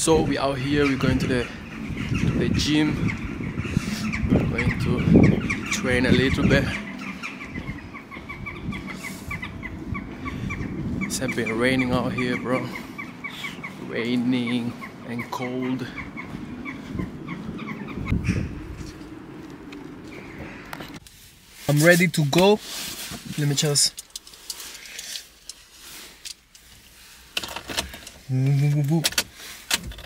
So we out here. We're going to the to the gym. We're going to train a little bit. It's been raining out here, bro. Raining and cold. I'm ready to go. Let me just.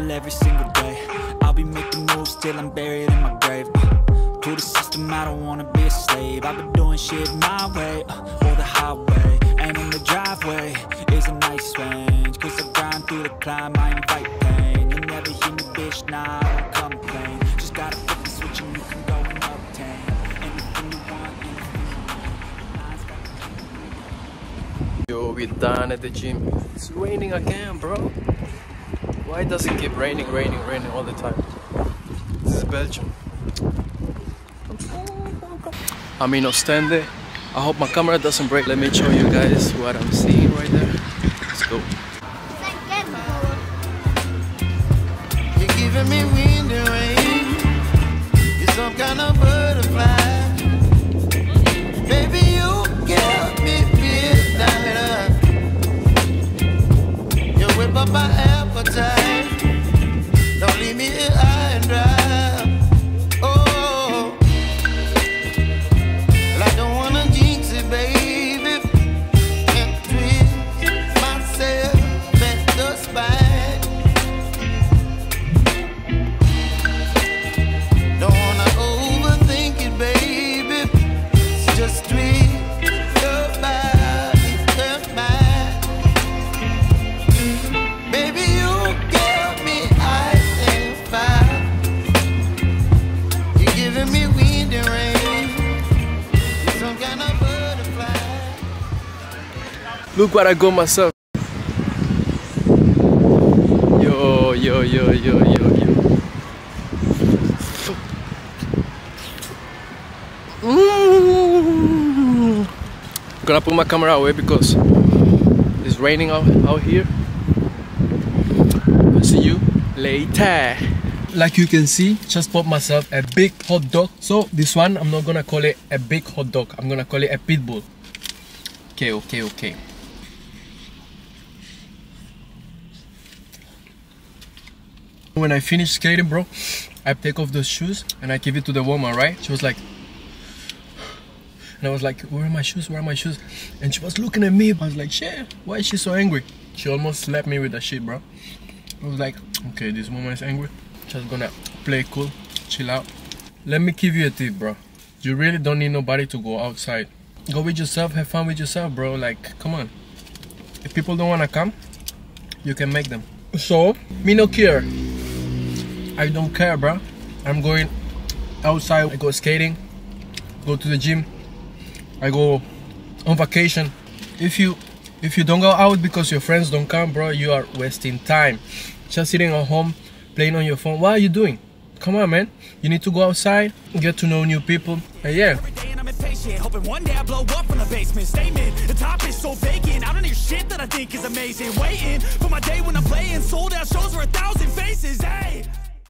hustle every single day. I'll be making moves till I'm buried in my grave. Uh, to the system, I don't wanna be a slave. I've been doing shit my way, uh, or the highway. And in the driveway is a nice range. Cause I grind through the climb, I invite pain. You never hear me, bitch, nah, I don't complain. Just gotta flip the switch and you can go and obtain anything you want, anything you got Yo, we're done at the gym. It's raining again, bro. Why does it keep raining, raining, raining all the time? This is Belgium. I'm in Ostende. I hope my camera doesn't break. Let me show you guys what I'm seeing right there. Let's go. Look what I got myself. Yo, yo, yo, yo, yo, yo. Mm. Gonna put my camera away because it's raining out, out here. I'll see you later. Like you can see, just bought myself a big hot dog. So this one, I'm not gonna call it a big hot dog. I'm gonna call it a pit bull. Okay, okay, okay. When I finished skating, bro, I take off those shoes and I give it to the woman, right? She was like, and I was like, where are my shoes? Where are my shoes? And she was looking at me. I was like, shit, why is she so angry? She almost slapped me with that shit, bro. I was like, okay, this woman is angry. Just gonna play cool, chill out. Let me give you a tip, bro. You really don't need nobody to go outside. Go with yourself, have fun with yourself, bro. Like, come on. If people don't wanna come, you can make them. So, me no care. I don't care, bro. I'm going outside. I go skating, go to the gym. I go on vacation. If you if you don't go out because your friends don't come, bro, you are wasting time. Just sitting at home playing on your phone. What are you doing? Come on, man. You need to go outside, get to know new people. And yeah, I'm impatient, hoping one day I blow up from the basement. Statement, the top is so vacant. I don't hear shit that I think is amazing. Waiting for my day when I'm playing sold out shows for a thousand faces. Hey.